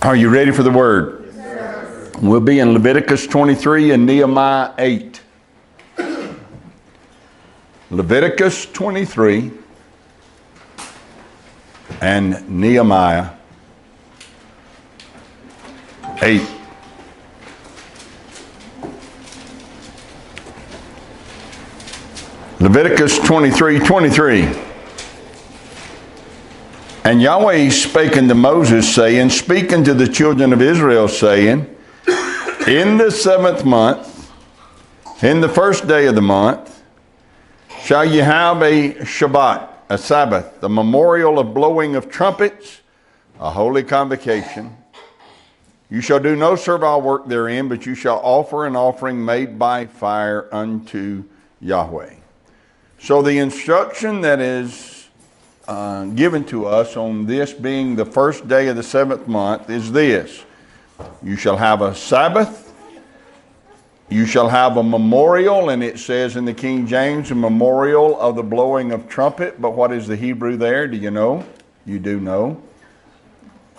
Are you ready for the word? Yes, We'll be in Leviticus 23 and Nehemiah 8. Leviticus 23 and Nehemiah 8. Leviticus 23 23. And Yahweh spake unto Moses, saying, Speak unto the children of Israel, saying, In the seventh month, in the first day of the month, shall ye have a Shabbat, a Sabbath, the memorial of blowing of trumpets, a holy convocation. You shall do no servile work therein, but you shall offer an offering made by fire unto Yahweh. So the instruction that is uh, given to us on this being the first day of the seventh month is this You shall have a Sabbath, you shall have a memorial, and it says in the King James, a memorial of the blowing of trumpet. But what is the Hebrew there? Do you know? You do know.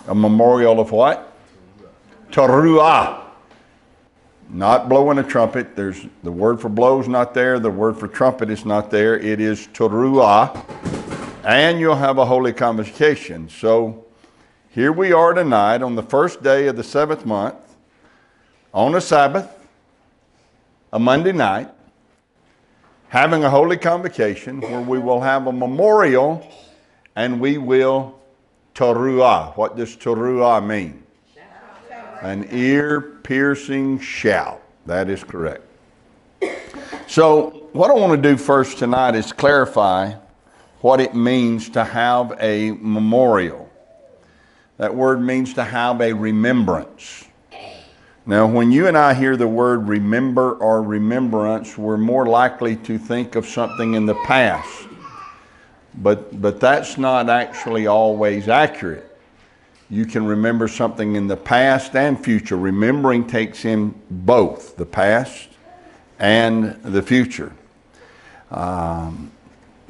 A memorial of what? Teruah not blowing a trumpet. There's the word for blow is not there. The word for trumpet is not there. It is teruah, and you'll have a holy convocation. So here we are tonight on the first day of the seventh month, on a Sabbath, a Monday night, having a holy convocation where we will have a memorial, and we will teruah. What does teruah mean? An ear piercing shout. That is correct. So, what I want to do first tonight is clarify what it means to have a memorial. That word means to have a remembrance. Now, when you and I hear the word remember or remembrance, we're more likely to think of something in the past. But, but that's not actually always accurate you can remember something in the past and future. Remembering takes in both the past and the future. Um,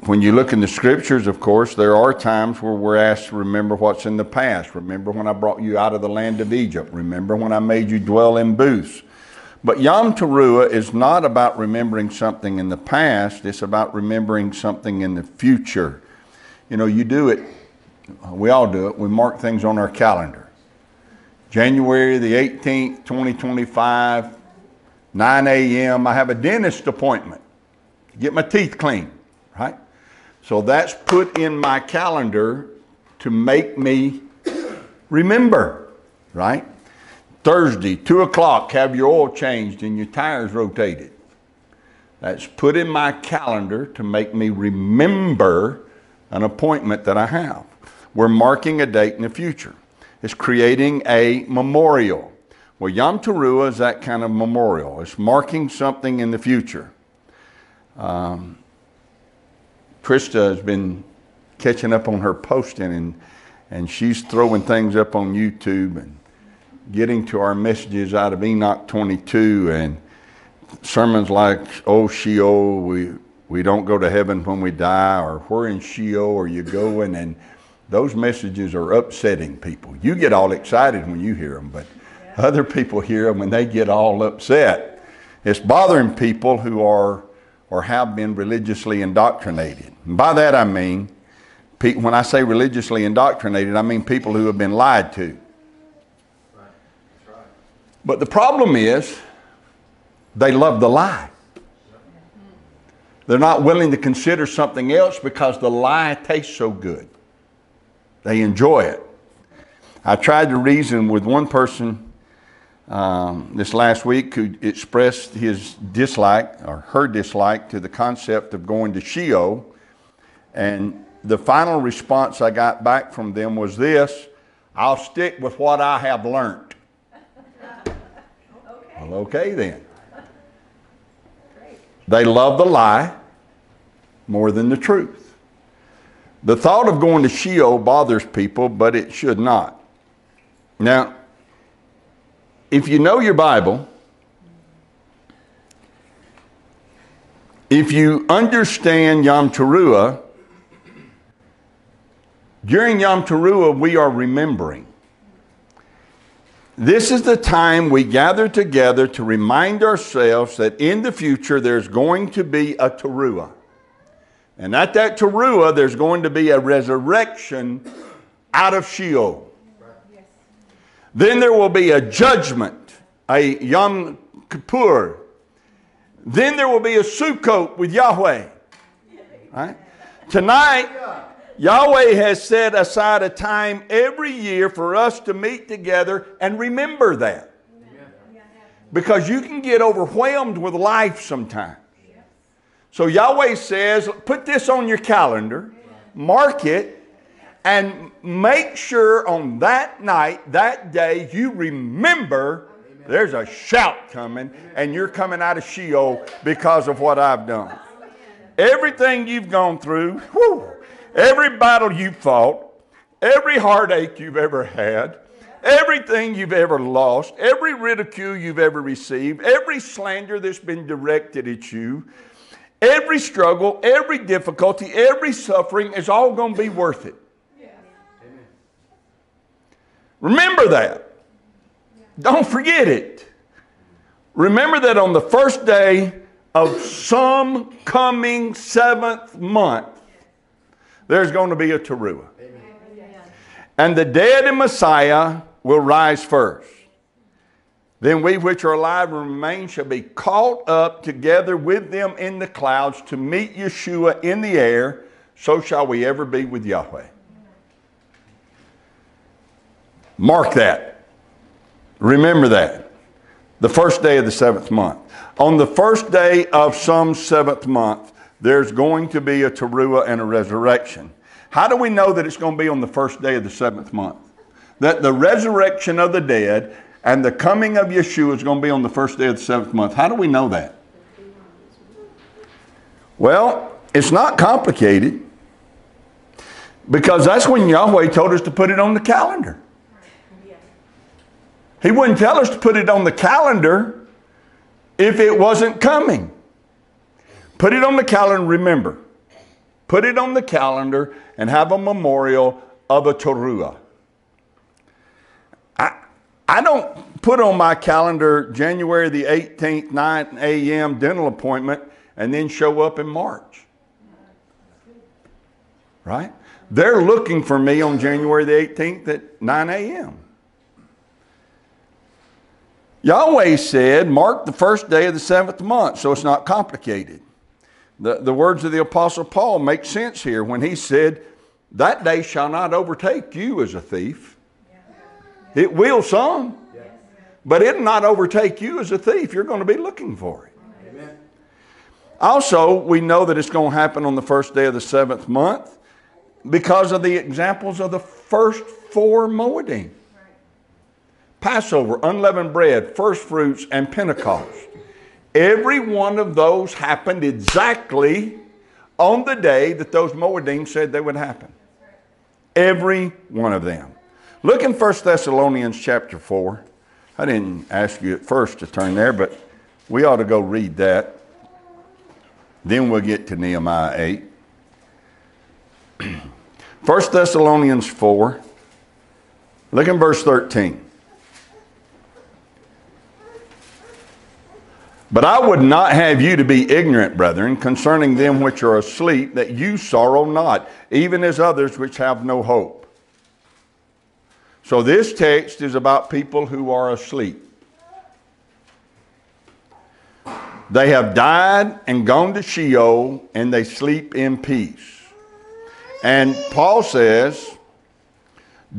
when you look in the scriptures, of course, there are times where we're asked to remember what's in the past. Remember when I brought you out of the land of Egypt. Remember when I made you dwell in booths. But Yom Teruah is not about remembering something in the past, it's about remembering something in the future. You know, you do it we all do it. We mark things on our calendar. January the 18th, 2025, 9 a.m., I have a dentist appointment to get my teeth clean, right? So that's put in my calendar to make me remember, right? Thursday, 2 o'clock, have your oil changed and your tires rotated. That's put in my calendar to make me remember an appointment that I have. We're marking a date in the future. It's creating a memorial. Well, Yom Teruah is that kind of memorial. It's marking something in the future. Um, Krista has been catching up on her posting, and, and she's throwing things up on YouTube and getting to our messages out of Enoch 22 and sermons like, Oh, Sheol, we, we don't go to heaven when we die, or where in Sheol are you going? And those messages are upsetting people. You get all excited when you hear them, but yeah. other people hear them and they get all upset. It's bothering people who are or have been religiously indoctrinated. And by that I mean, when I say religiously indoctrinated, I mean people who have been lied to. Right. But the problem is, they love the lie. They're not willing to consider something else because the lie tastes so good. They enjoy it. I tried to reason with one person um, this last week who expressed his dislike or her dislike to the concept of going to Sheol. And the final response I got back from them was this I'll stick with what I have learned. okay. Well, okay then. They love the lie more than the truth. The thought of going to Sheol bothers people, but it should not. Now, if you know your Bible, if you understand Yom Teruah, during Yom Teruah we are remembering. This is the time we gather together to remind ourselves that in the future there's going to be a teruah. And at that teruah, there's going to be a resurrection out of Sheol. Then there will be a judgment, a Yom Kippur. Then there will be a Sukkot with Yahweh. Right? Tonight, Yahweh has set aside a time every year for us to meet together and remember that. Because you can get overwhelmed with life sometimes. So Yahweh says, put this on your calendar, mark it, and make sure on that night, that day, you remember there's a shout coming and you're coming out of Sheol because of what I've done. Everything you've gone through, whew, every battle you've fought, every heartache you've ever had, everything you've ever lost, every ridicule you've ever received, every slander that's been directed at you, every struggle, every difficulty, every suffering is all going to be worth it. Remember that. Don't forget it. Remember that on the first day of some coming seventh month, there's going to be a teruah. And the dead in Messiah will rise first. Then we which are alive and remain shall be caught up together with them in the clouds to meet Yeshua in the air. So shall we ever be with Yahweh. Mark that. Remember that. The first day of the seventh month. On the first day of some seventh month, there's going to be a teruah and a resurrection. How do we know that it's going to be on the first day of the seventh month? That the resurrection of the dead and the coming of Yeshua is going to be on the first day of the seventh month. How do we know that? Well, it's not complicated because that's when Yahweh told us to put it on the calendar. He wouldn't tell us to put it on the calendar if it wasn't coming. Put it on the calendar, remember. Put it on the calendar and have a memorial of a Teruah. I, I don't put on my calendar January the 18th, 9 a.m. dental appointment and then show up in March. Right? They're looking for me on January the 18th at 9 a.m. Yahweh said, Mark the first day of the seventh month, so it's not complicated. The, the words of the Apostle Paul make sense here when he said, That day shall not overtake you as a thief. It will some, but it'll not overtake you as a thief. You're going to be looking for it. Amen. Also, we know that it's going to happen on the first day of the seventh month because of the examples of the first four Moedim. Passover, unleavened bread, first fruits, and Pentecost. Every one of those happened exactly on the day that those Moedim said they would happen. Every one of them. Look in 1 Thessalonians chapter 4. I didn't ask you at first to turn there, but we ought to go read that. Then we'll get to Nehemiah 8. 1 Thessalonians 4. Look in verse 13. But I would not have you to be ignorant, brethren, concerning them which are asleep, that you sorrow not, even as others which have no hope. So this text is about people who are asleep. They have died and gone to Sheol, and they sleep in peace. And Paul says,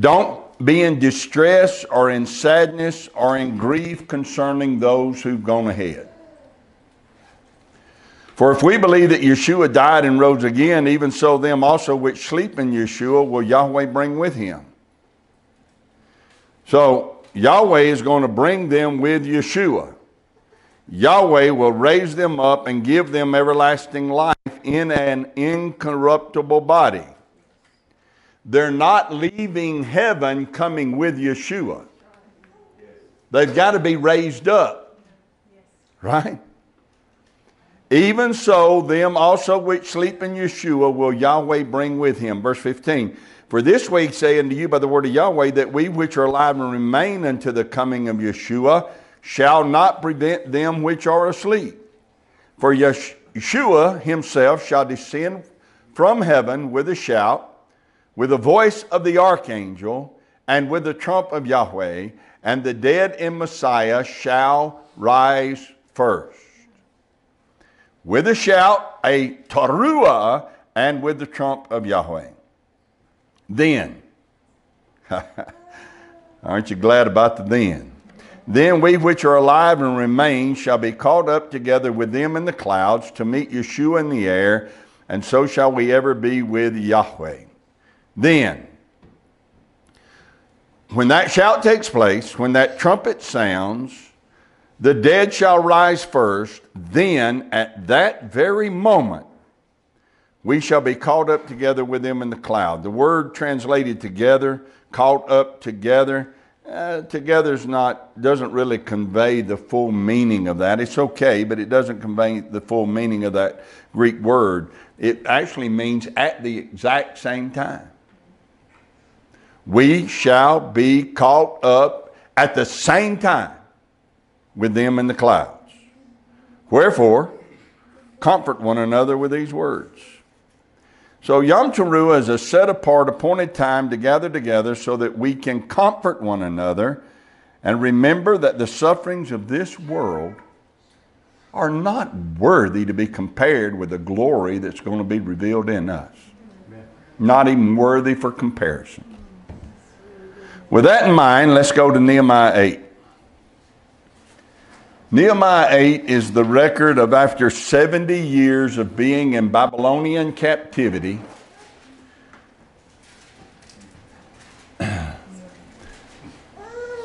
don't be in distress or in sadness or in grief concerning those who've gone ahead. For if we believe that Yeshua died and rose again, even so them also which sleep in Yeshua will Yahweh bring with him. So Yahweh is going to bring them with Yeshua. Yahweh will raise them up and give them everlasting life in an incorruptible body. They're not leaving heaven coming with Yeshua. They've got to be raised up. Right? Even so, them also which sleep in Yeshua will Yahweh bring with him. Verse 15. For this we say unto you by the word of Yahweh that we which are alive and remain unto the coming of Yeshua shall not prevent them which are asleep. For Yeshua himself shall descend from heaven with a shout, with the voice of the archangel, and with the trump of Yahweh, and the dead in Messiah shall rise first. With a shout, a teruah, and with the trump of Yahweh. Then, aren't you glad about the then? Then we which are alive and remain shall be caught up together with them in the clouds to meet Yeshua in the air, and so shall we ever be with Yahweh. Then, when that shout takes place, when that trumpet sounds, the dead shall rise first. Then, at that very moment, we shall be caught up together with them in the cloud. The word translated together, caught up together, uh, together is not doesn't really convey the full meaning of that. It's okay, but it doesn't convey the full meaning of that Greek word. It actually means at the exact same time. We shall be caught up at the same time with them in the clouds. Wherefore, comfort one another with these words. So Yom Teruah is a set apart, appointed time to gather together so that we can comfort one another and remember that the sufferings of this world are not worthy to be compared with the glory that's going to be revealed in us. Not even worthy for comparison. With that in mind, let's go to Nehemiah 8. Nehemiah 8 is the record of after 70 years of being in Babylonian captivity.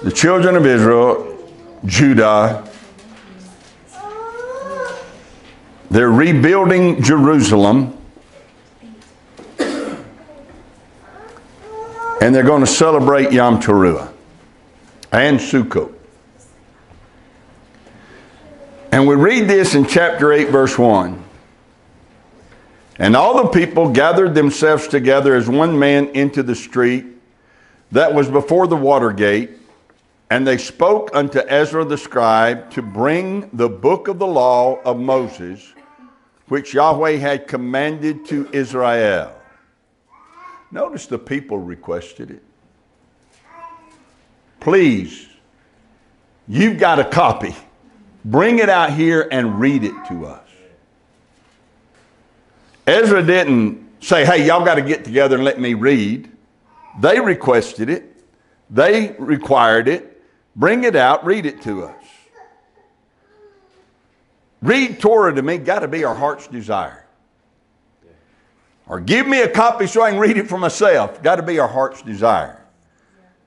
The children of Israel, Judah, they're rebuilding Jerusalem. And they're going to celebrate Yom Teruah and Sukkot. And we read this in chapter 8, verse 1. And all the people gathered themselves together as one man into the street that was before the water gate, and they spoke unto Ezra the scribe to bring the book of the law of Moses, which Yahweh had commanded to Israel. Notice the people requested it. Please, you've got a copy. Bring it out here and read it to us. Ezra didn't say, hey, y'all got to get together and let me read. They requested it, they required it. Bring it out, read it to us. Read Torah to me, got to be our heart's desire. Or give me a copy so I can read it for myself, got to be our heart's desire.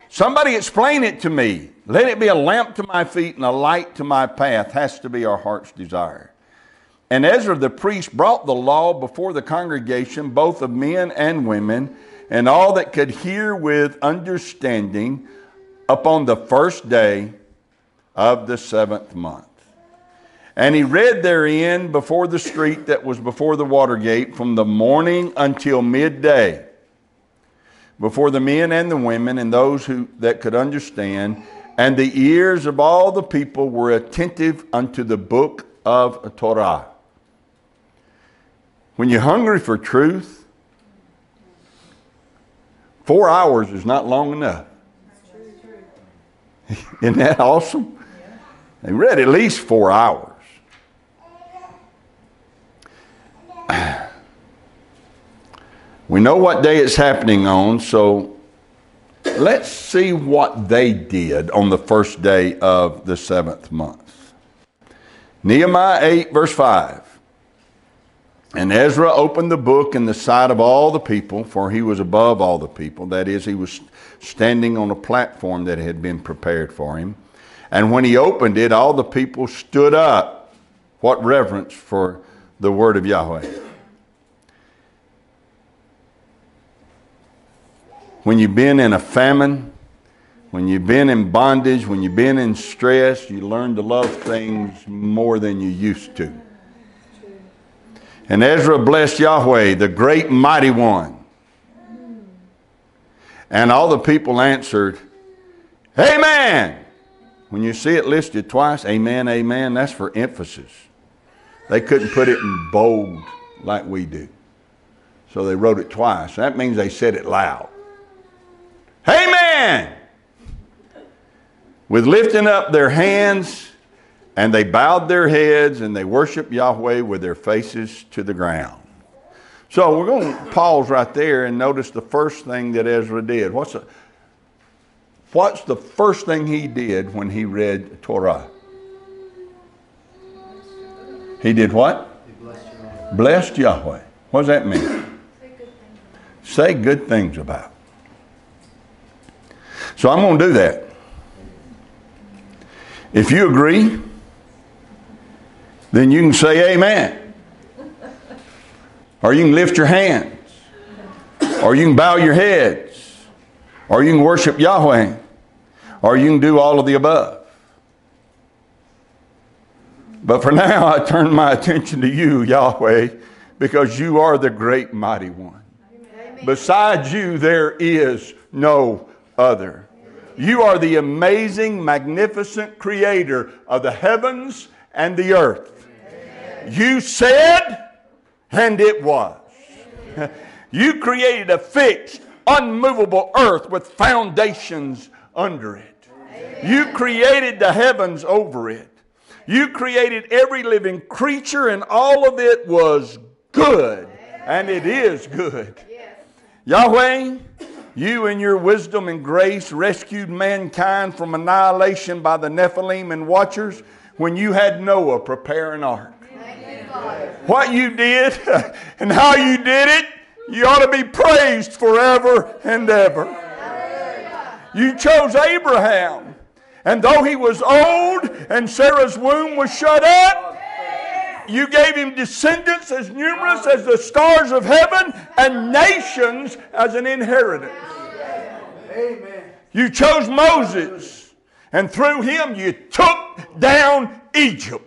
Somebody explain it to me. Let it be a lamp to my feet and a light to my path, has to be our heart's desire. And Ezra the priest brought the law before the congregation, both of men and women, and all that could hear with understanding upon the first day of the seventh month. And he read therein before the street that was before the water gate from the morning until midday before the men and the women and those who, that could understand, and the ears of all the people were attentive unto the book of Torah. When you're hungry for truth, four hours is not long enough. Isn't that awesome? They read at least four hours. We know what day it's happening on, so let's see what they did on the first day of the seventh month. Nehemiah 8, verse 5. And Ezra opened the book in the sight of all the people, for he was above all the people. That is, he was standing on a platform that had been prepared for him. And when he opened it, all the people stood up. What reverence for the word of Yahweh. When you've been in a famine, when you've been in bondage, when you've been in stress, you learn to love things more than you used to. And Ezra blessed Yahweh, the great mighty one. And all the people answered, Amen. When you see it listed twice, Amen, Amen, that's for emphasis. They couldn't put it in bold like we do. So they wrote it twice. That means they said it loud. Amen. With lifting up their hands, and they bowed their heads and they worshiped Yahweh with their faces to the ground. So we're going to pause right there and notice the first thing that Ezra did. What's the, what's the first thing he did when he read Torah? He did what? Blessed, blessed Yahweh. What does that mean? Say good things, Say good things about. So I'm going to do that. If you agree, then you can say amen. Or you can lift your hands. Or you can bow your heads. Or you can worship Yahweh. Or you can do all of the above. But for now, I turn my attention to you, Yahweh, because you are the great mighty one. Amen. Besides you, there is no other. You are the amazing, magnificent creator of the heavens and the earth. Amen. You said, and it was. you created a fixed, unmovable earth with foundations under it. Amen. You created the heavens over it. You created every living creature, and all of it was good. And it is good. Yahweh, you in your wisdom and grace rescued mankind from annihilation by the Nephilim and Watchers when you had Noah prepare an ark. What you did and how you did it, you ought to be praised forever and ever. You chose Abraham and though he was old and Sarah's womb was shut up, you gave him descendants as numerous as the stars of heaven and nations as an inheritance. Amen. You chose Moses, and through him you took down Egypt.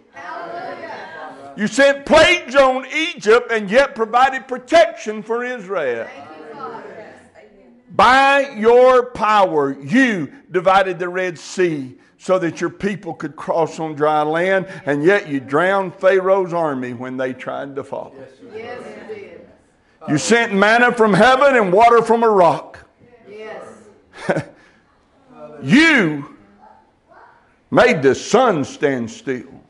You sent plagues on Egypt and yet provided protection for Israel. By your power, you divided the Red Sea so that your people could cross on dry land, and yet you drowned Pharaoh's army when they tried to follow. Yes, you did. You sent manna from heaven and water from a rock. Yes. you made the sun stand still,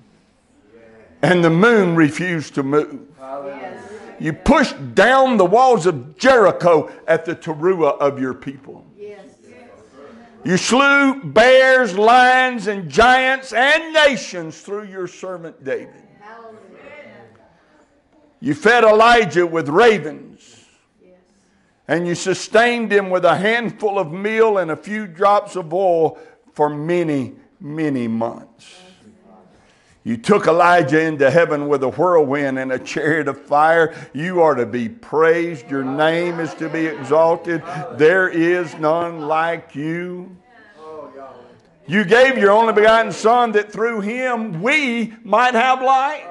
and the moon refused to move. Yes. You pushed down the walls of Jericho at the teruah of your people. You slew bears, lions, and giants and nations through your servant David. You fed Elijah with ravens. And you sustained him with a handful of meal and a few drops of oil for many, many months. You took Elijah into heaven with a whirlwind and a chariot of fire. You are to be praised. Your name is to be exalted. There is none like you. You gave your only begotten Son that through him we might have life.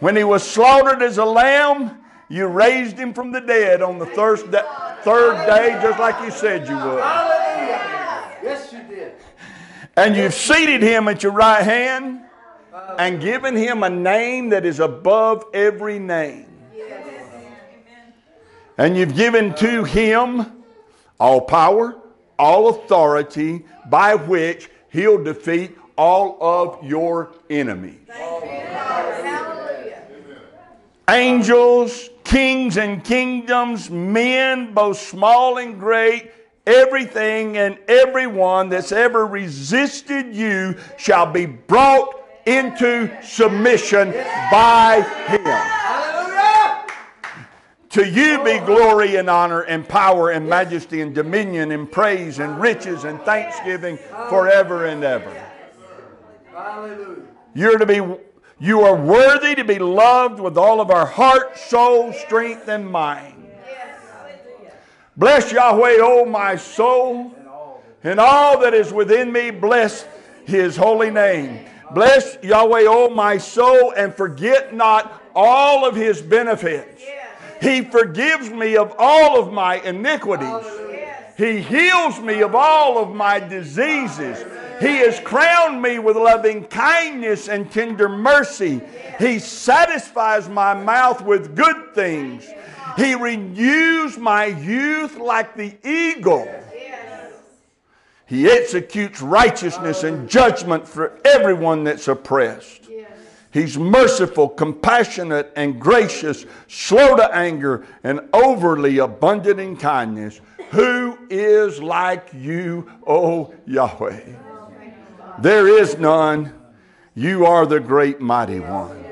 When he was slaughtered as a lamb, you raised him from the dead on the third day, just like you said you would. And you've seated him at your right hand and given him a name that is above every name. And you've given to him all power, all authority by which he'll defeat all of your enemies. Angels, kings and kingdoms, men, both small and great, everything and everyone that's ever resisted you shall be brought into submission by him. To you be glory and honor and power and majesty and dominion and praise and riches and thanksgiving forever and ever. You're to be you are worthy to be loved with all of our heart, soul, strength, and mind. Bless Yahweh, O my soul, and all that is within me, bless his holy name. Bless Yahweh, O my soul, and forget not all of his benefits He forgives me of all of my iniquities. He heals me of all of my diseases. He has crowned me with loving kindness and tender mercy. He satisfies my mouth with good things. He renews my youth like the eagle. He executes righteousness and judgment for everyone that's oppressed. He's merciful, compassionate, and gracious, slow to anger, and overly abundant in kindness. Who is like you, O Yahweh? There is none. You are the great mighty one.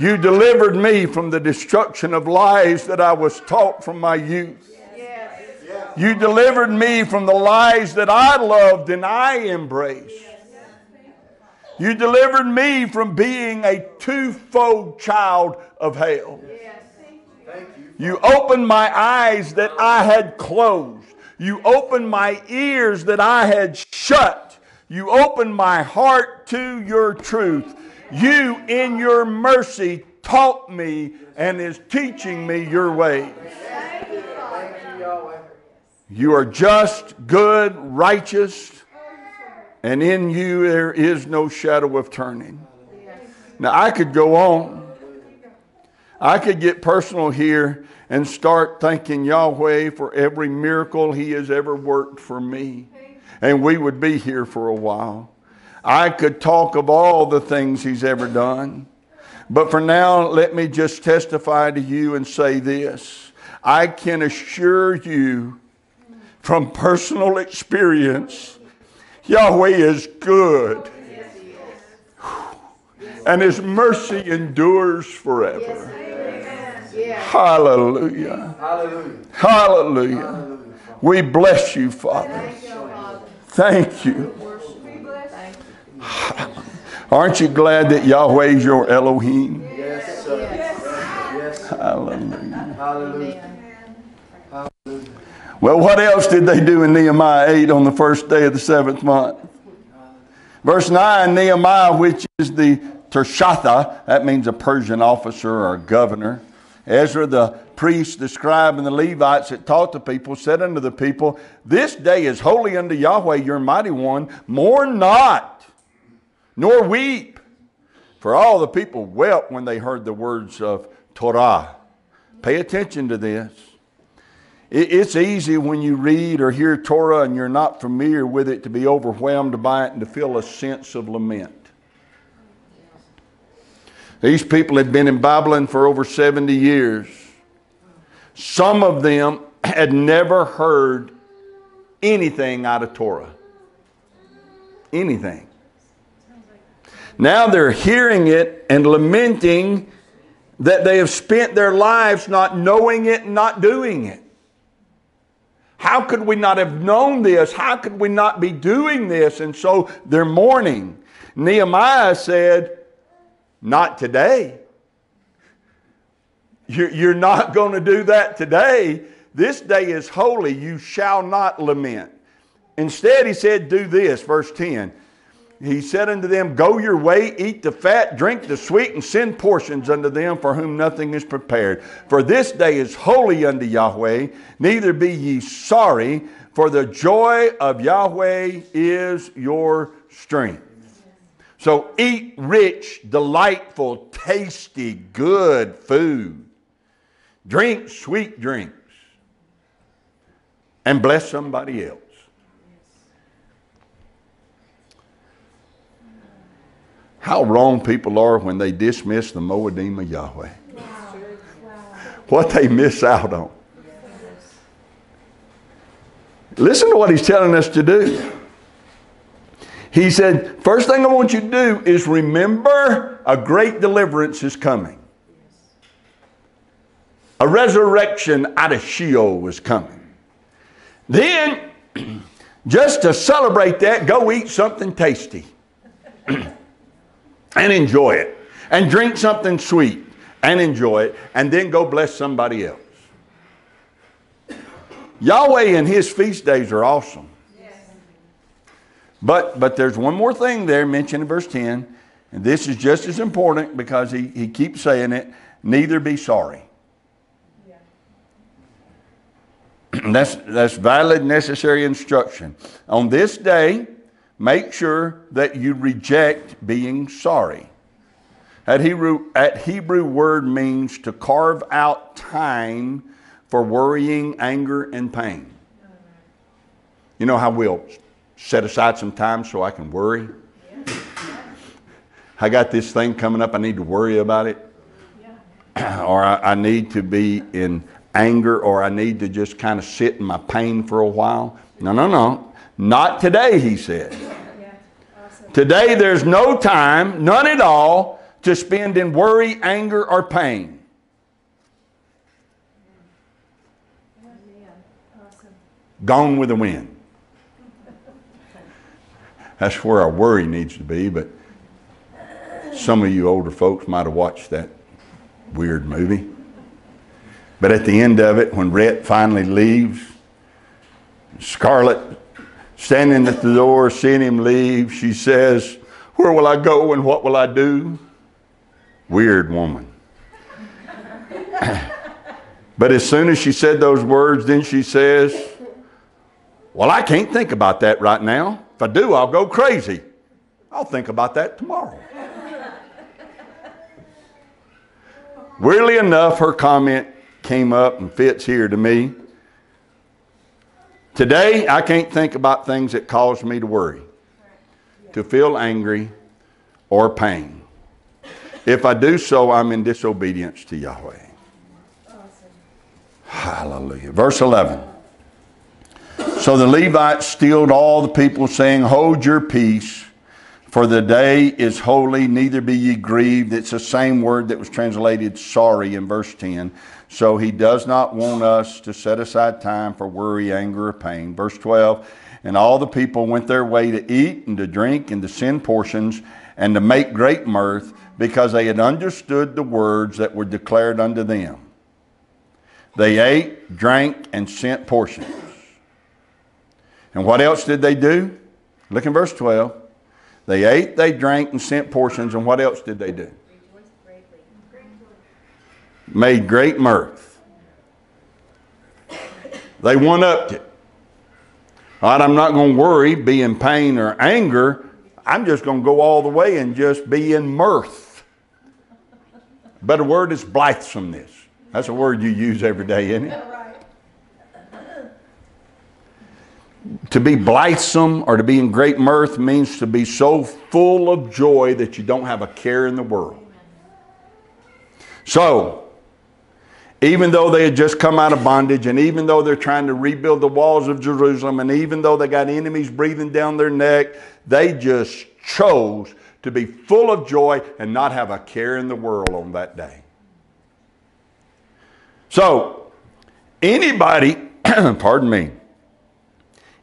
You delivered me from the destruction of lies that I was taught from my youth. You delivered me from the lies that I loved and I embraced. You delivered me from being a twofold child of hell. You opened my eyes that I had closed. You opened my ears that I had shut. You opened my heart to your truth. You, in your mercy, taught me and is teaching me your ways. You are just, good, righteous, and in you there is no shadow of turning. Now, I could go on. I could get personal here and start thanking Yahweh for every miracle He has ever worked for me. And we would be here for a while. I could talk of all the things He's ever done. But for now, let me just testify to you and say this. I can assure you from personal experience, Yahweh is good. And his mercy endures forever. Hallelujah. Hallelujah. We bless you, Father. Thank you. Aren't you glad that Yahweh is your Elohim? Yes, sir. Hallelujah. Hallelujah. Well, what else did they do in Nehemiah 8 on the first day of the seventh month? Verse 9 Nehemiah, which is the Tirshatha, that means a Persian officer or a governor. Ezra, the priest, the scribe, and the Levites that taught the people, said unto the people, This day is holy unto Yahweh, your mighty one. Mourn not, nor weep. For all the people wept when they heard the words of Torah. Pay attention to this. It's easy when you read or hear Torah and you're not familiar with it to be overwhelmed by it and to feel a sense of lament. These people had been in Babylon for over 70 years. Some of them had never heard anything out of Torah. Anything. Now they're hearing it and lamenting that they have spent their lives not knowing it and not doing it. How could we not have known this? How could we not be doing this? And so they're mourning. Nehemiah said, Not today. You're not going to do that today. This day is holy. You shall not lament. Instead, he said, Do this, verse 10 he said unto them, Go your way, eat the fat, drink the sweet, and send portions unto them for whom nothing is prepared. For this day is holy unto Yahweh, neither be ye sorry, for the joy of Yahweh is your strength. So eat rich, delightful, tasty, good food. Drink sweet drinks. And bless somebody else. How wrong people are when they dismiss the Moedim of Yahweh. What they miss out on. Listen to what he's telling us to do. He said, First thing I want you to do is remember a great deliverance is coming. A resurrection out of Sheol was coming. Then, just to celebrate that, go eat something tasty. and enjoy it. And drink something sweet and enjoy it. And then go bless somebody else. Yahweh and his feast days are awesome. But, but there's one more thing there mentioned in verse 10. And this is just as important because he, he keeps saying it neither be sorry. that's, that's valid, necessary instruction. On this day, make sure that you reject being sorry. That Hebrew, Hebrew word means to carve out time for worrying, anger, and pain. You know how we'll set aside some time so I can worry? I got this thing coming up, I need to worry about it. or I, I need to be in anger, or I need to just kind of sit in my pain for a while. No, no, no. Not today, he said. Today, there's no time, none at all, to spend in worry, anger, or pain. Gone with the wind. That's where our worry needs to be, but some of you older folks might have watched that weird movie. But at the end of it, when Rhett finally leaves, Scarlett standing at the door, seeing him leave, she says, Where will I go and what will I do? Weird woman. but as soon as she said those words, then she says, Well, I can't think about that right now. If I do, I'll go crazy. I'll think about that tomorrow. Weirdly enough, her comment came up and fits here to me. Today, I can't think about things that cause me to worry, to feel angry, or pain. If I do so, I'm in disobedience to Yahweh. Hallelujah. Verse 11. So the Levites stilled all the people, saying, Hold your peace, for the day is holy, neither be ye grieved. It's the same word that was translated sorry in verse 10. So he does not want us to set aside time for worry, anger, or pain. Verse 12 And all the people went their way to eat and to drink and to send portions and to make great mirth because they had understood the words that were declared unto them. They ate, drank, and sent portions. And what else did they do? Look in verse 12. They ate, they drank, and sent portions. And what else did they do? Made great mirth. They one upped it. All right, I'm not going to worry, be in pain or anger. I'm just going to go all the way and just be in mirth. Better word is blithesomeness. That's a word you use every day, isn't it? To be blithesome or to be in great mirth means to be so full of joy that you don't have a care in the world. So, even though they had just come out of bondage, and even though they're trying to rebuild the walls of Jerusalem, and even though they got enemies breathing down their neck, they just chose to be full of joy and not have a care in the world on that day. So, anybody, pardon me,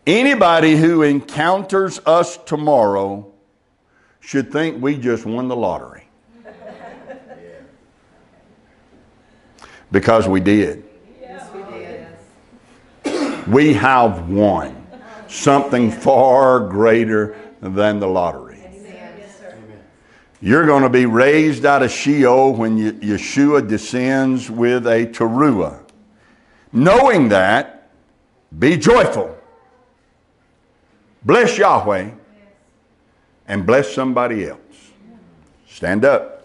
anybody who encounters us tomorrow should think we just won the lottery. Because we did. Yes, we did. We have won something far greater than the lottery. You're going to be raised out of Sheol when Yeshua descends with a teruah. Knowing that, be joyful. Bless Yahweh and bless somebody else. Stand up.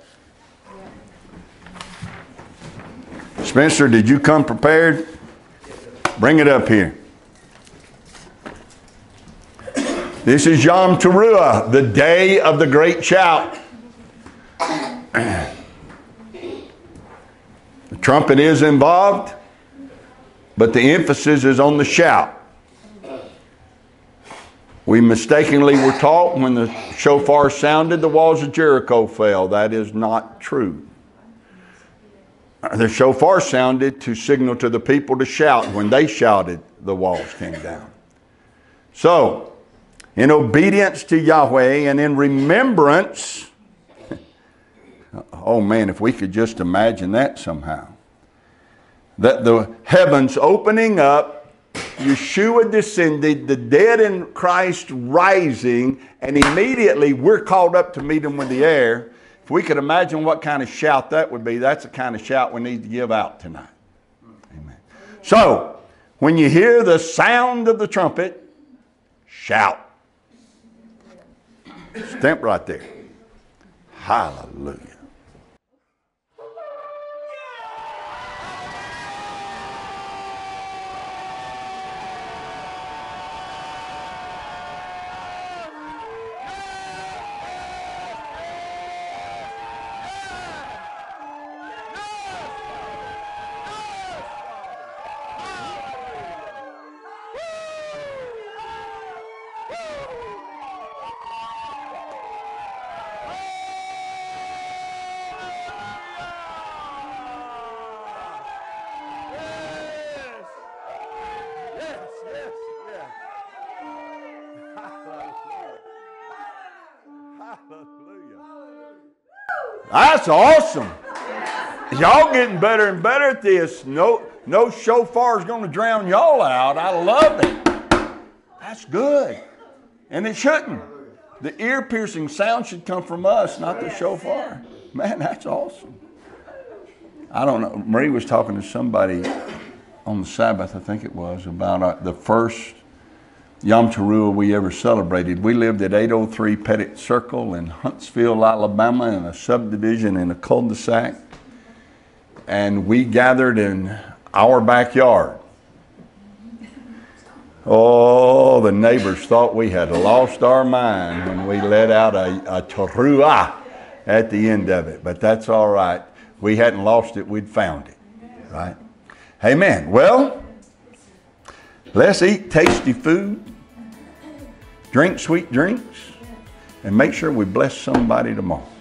Spencer, did you come prepared? Bring it up here. This is Yom Teruah, the day of the great shout. The trumpet is involved, but the emphasis is on the shout. We mistakenly were taught when the shofar sounded, the walls of Jericho fell. That is not true. The shofar sounded to signal to the people to shout. When they shouted, the walls came down. So, in obedience to Yahweh and in remembrance, oh man, if we could just imagine that somehow. That the heavens opening up Yeshua descended, the dead in Christ rising, and immediately we're called up to meet him in the air. If we could imagine what kind of shout that would be, that's the kind of shout we need to give out tonight. Amen. So, when you hear the sound of the trumpet, shout. Stamp right there. Hallelujah. That's awesome. Y'all getting better and better at this. No, no shofar is going to drown y'all out. I love it. That's good. And it shouldn't. The ear piercing sound should come from us, not the shofar. Man, that's awesome. I don't know. Marie was talking to somebody on the Sabbath, I think it was, about uh, the first Yom Teruah we ever celebrated. We lived at 803 Pettit Circle in Huntsville, Alabama, in a subdivision in a cul-de-sac. And we gathered in our backyard. Oh, the neighbors thought we had lost our mind when we let out a, a teruah at the end of it. But that's all right. We hadn't lost it, we'd found it. Right? Amen. Well, let's eat tasty food drink sweet drinks, and make sure we bless somebody tomorrow.